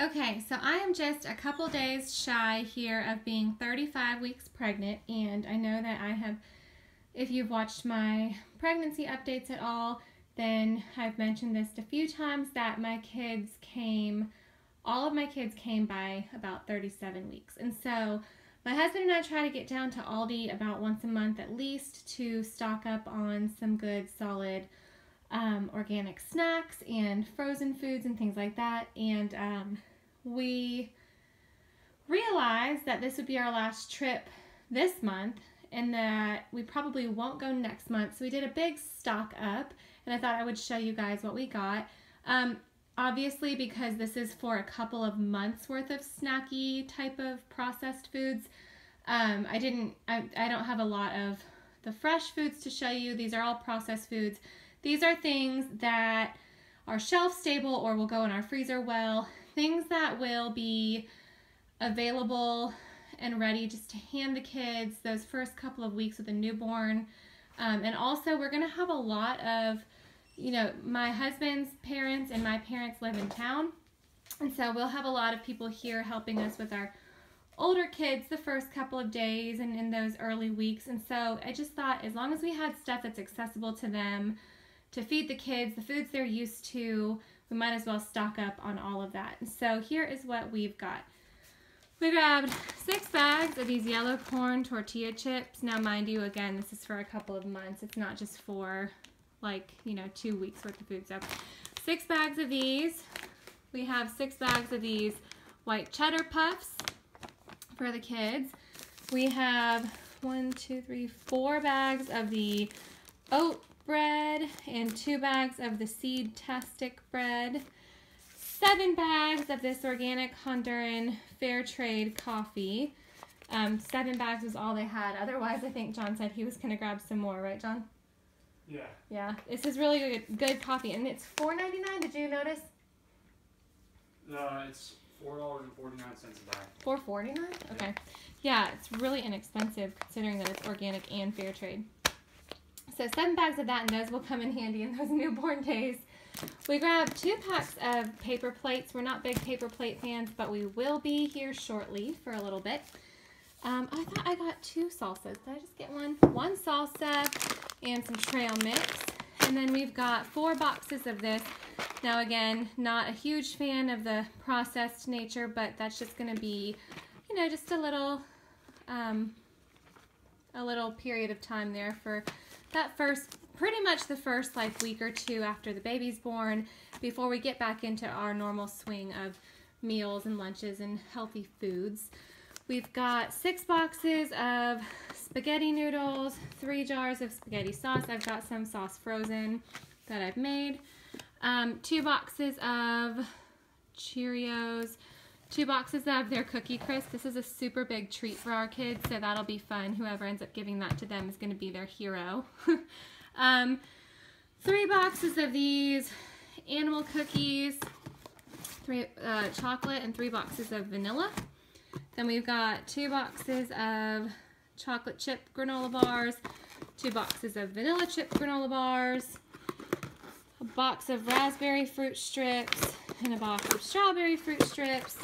Okay, so I am just a couple days shy here of being 35 weeks pregnant, and I know that I have, if you've watched my pregnancy updates at all, then I've mentioned this a few times that my kids came, all of my kids came by about 37 weeks. And so my husband and I try to get down to Aldi about once a month at least to stock up on some good solid um, organic snacks and frozen foods and things like that. And um, we realized that this would be our last trip this month and that we probably won't go next month. So we did a big stock up and I thought I would show you guys what we got. Um, obviously because this is for a couple of months worth of snacky type of processed foods, um, I didn't, I, I don't have a lot of the fresh foods to show you. These are all processed foods. These are things that are shelf stable or will go in our freezer well things that will be available and ready just to hand the kids those first couple of weeks with a newborn. Um, and also, we're going to have a lot of, you know, my husband's parents and my parents live in town. And so we'll have a lot of people here helping us with our older kids the first couple of days and in those early weeks. And so I just thought as long as we had stuff that's accessible to them to feed the kids, the foods they're used to, we might as well stock up on all of that. So here is what we've got. We grabbed six bags of these yellow corn tortilla chips. Now, mind you, again, this is for a couple of months. It's not just for like, you know, two weeks worth of food. So six bags of these. We have six bags of these white cheddar puffs for the kids. We have one, two, three, four bags of the oat bread and two bags of the Seed-tastic bread, seven bags of this organic Honduran fair trade coffee. Um, seven bags was all they had. Otherwise, I think John said he was going to grab some more, right, John? Yeah. Yeah. This is really good, good coffee, and it's four ninety nine. Did you notice? Uh, it's four dollars and forty nine cents a bag. Four forty nine. Okay. Yeah, it's really inexpensive considering that it's organic and fair trade. So seven bags of that, and those will come in handy in those newborn days. We grabbed two packs of paper plates. We're not big paper plate fans, but we will be here shortly for a little bit. Um, I thought I got two salsas. Did I just get one? One salsa and some trail mix. And then we've got four boxes of this. Now again, not a huge fan of the processed nature, but that's just going to be, you know, just a little, um, a little period of time there for that first, pretty much the first like week or two after the baby's born before we get back into our normal swing of meals and lunches and healthy foods. We've got six boxes of spaghetti noodles, three jars of spaghetti sauce. I've got some sauce frozen that I've made. Um, two boxes of Cheerios, two boxes of their Cookie Crisp. This is a super big treat for our kids, so that'll be fun. Whoever ends up giving that to them is going to be their hero. um, three boxes of these animal cookies, three uh, chocolate, and three boxes of vanilla. Then we've got two boxes of chocolate chip granola bars, two boxes of vanilla chip granola bars, a box of raspberry fruit strips, and a box of strawberry fruit strips,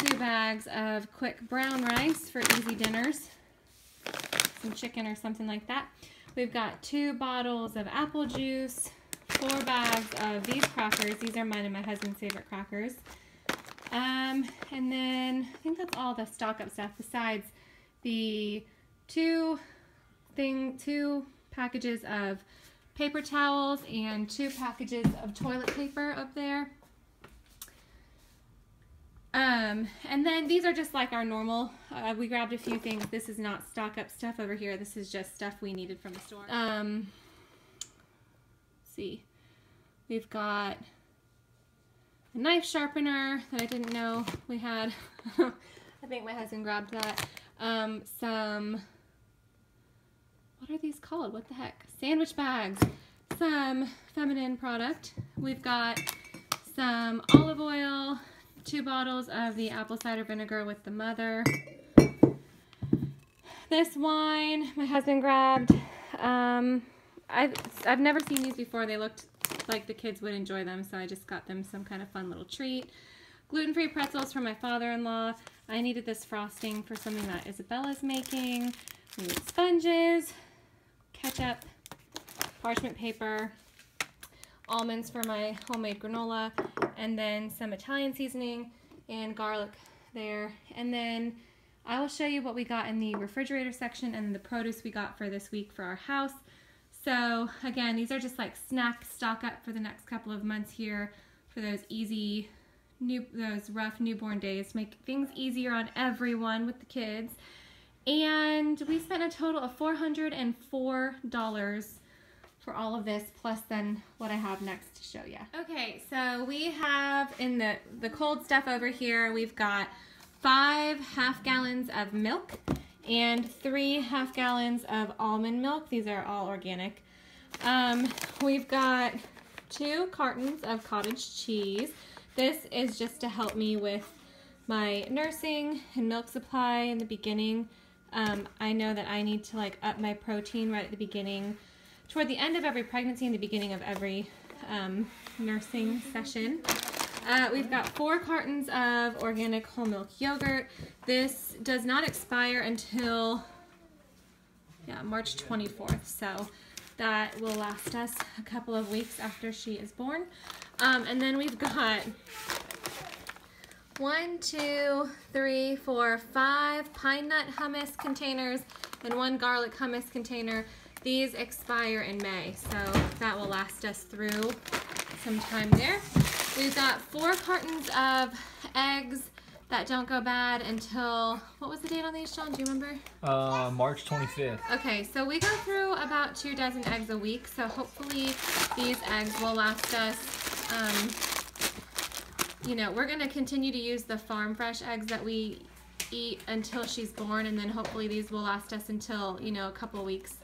two bags of quick brown rice for easy dinners, some chicken or something like that. We've got two bottles of apple juice, four bags of these crackers. These are mine and my husband's favorite crackers. Um, and then I think that's all the stock up stuff besides the two thing, two packages of paper towels and two packages of toilet paper up there. Um, and then these are just like our normal, uh, we grabbed a few things. This is not stock up stuff over here. This is just stuff we needed from the store. Um, see, we've got a knife sharpener that I didn't know we had. I think my husband grabbed that. Um, some, what are these called? What the heck? Sandwich bags. Some feminine product. We've got some olive oil, two bottles of the apple cider vinegar with the mother. This wine my husband grabbed. Um, I've, I've never seen these before. They looked like the kids would enjoy them, so I just got them some kind of fun little treat. gluten-free pretzels for my father-in-law. I needed this frosting for something that Isabella's making. We need sponges, ketchup, parchment paper, almonds for my homemade granola, and then some Italian seasoning and garlic there. And then I will show you what we got in the refrigerator section and the produce we got for this week for our house. So again, these are just like snack stock up for the next couple of months here for those easy, new, those rough newborn days make things easier on everyone with the kids. And we spent a total of $404 for all of this, plus then what I have next to show you. Okay, so we have in the, the cold stuff over here, we've got five half gallons of milk and three half gallons of almond milk. These are all organic. Um, we've got two cartons of cottage cheese. This is just to help me with my nursing and milk supply in the beginning. Um, I know that I need to like up my protein right at the beginning, toward the end of every pregnancy and the beginning of every um, nursing session. Uh, we've got four cartons of organic whole milk yogurt. This does not expire until yeah, March 24th, so that will last us a couple of weeks after she is born. Um, and then we've got one, two, three, four, five pine nut hummus containers and one garlic hummus container. These expire in May, so that will last us through some time there. We've got four cartons of eggs that don't go bad until, what was the date on these, John? Do you remember? Uh, March 25th. Okay, so we go through about two dozen eggs a week, so hopefully these eggs will last us, um, you know, we're going to continue to use the farm fresh eggs that we eat until she's born, and then hopefully these will last us until, you know, a couple weeks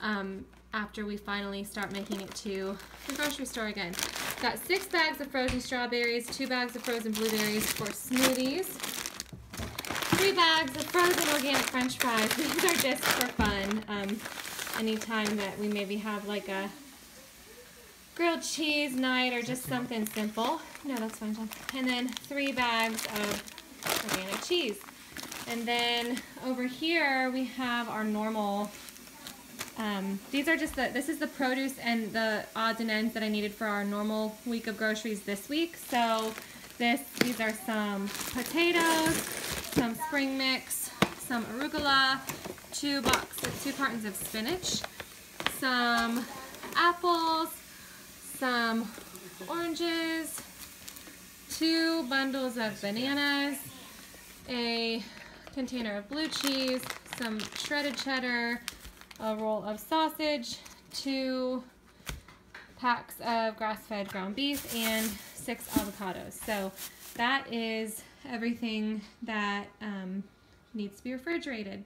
um, after we finally start making it to the grocery store again. Got six bags of frozen strawberries, two bags of frozen blueberries for smoothies, three bags of frozen organic french fries. These are just for fun. Um, anytime that we maybe have like a grilled cheese night or just something simple. No, that's fine, John. And then three bags of organic cheese. And then over here we have our normal um, these are just the, this is the produce and the odds and ends that I needed for our normal week of groceries this week. So this, these are some potatoes, some spring mix, some arugula, two boxes, two cartons of spinach, some apples, some oranges, two bundles of bananas, a container of blue cheese, some shredded cheddar, a roll of sausage, two packs of grass-fed ground beef, and six avocados. So that is everything that um, needs to be refrigerated.